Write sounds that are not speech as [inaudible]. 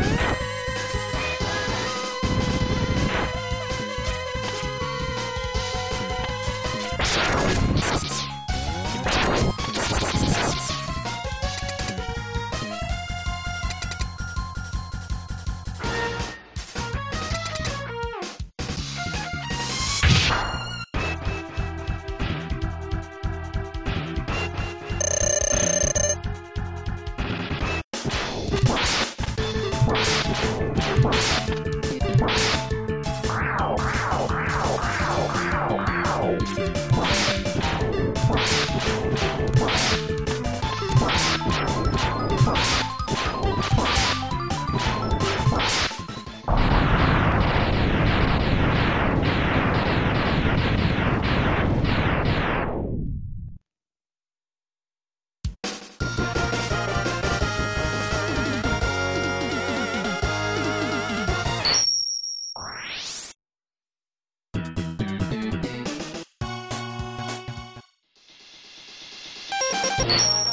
Yeah! [laughs] Thank you. you